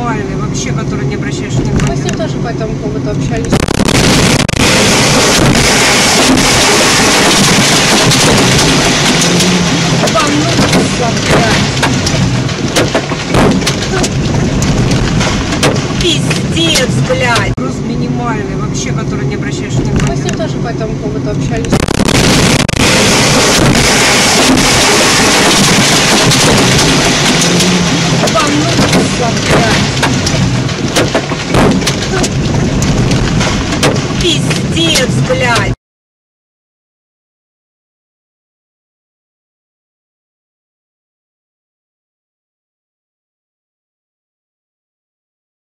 минимальный, вообще, который не обращаешь Мы с внимания. ним тоже по этому поводу общались. Пиздец, блядь. Просто минимальный, вообще, который не обращаешь Мы с внимания. ним тоже по этому поводу общались. Ебануться, блядь. Пиздец, блядь.